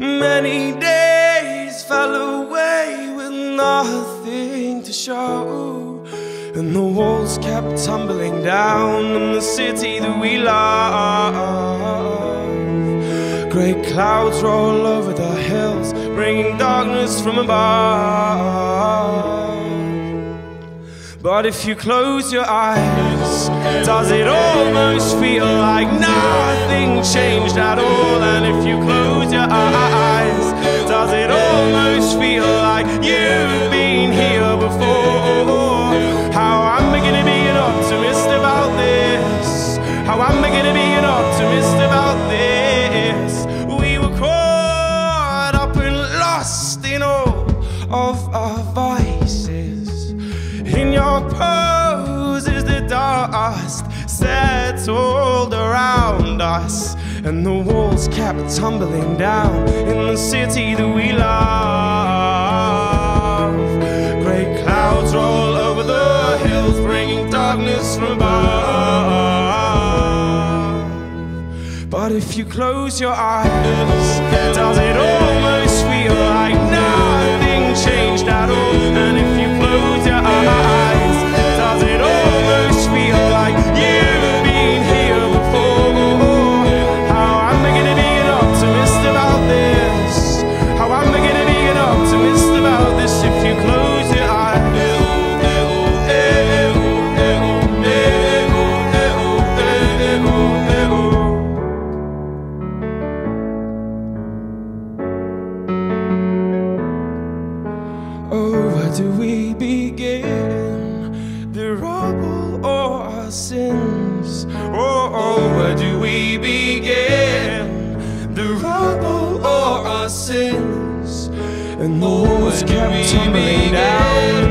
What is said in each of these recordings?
Many days fell away with nothing to show. And the walls kept tumbling down in the city that we love. Great clouds roll over the hills, bringing darkness from above. But if you close your eyes, does it almost feel like nothing changed at all? And if you close gonna be an optimist about this? We were caught up and lost in all of our vices. In your poses, the dust settled around us, and the walls kept tumbling down in the city that we love. Great clouds roll over the hills, bringing darkness from above. If you close your eyes, does it almost do we begin? The rubble or our sins? Oh, oh, where do we begin? The rubble or our sins? And the walls kept tumbling down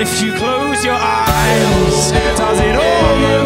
if you close your eyes? Does it all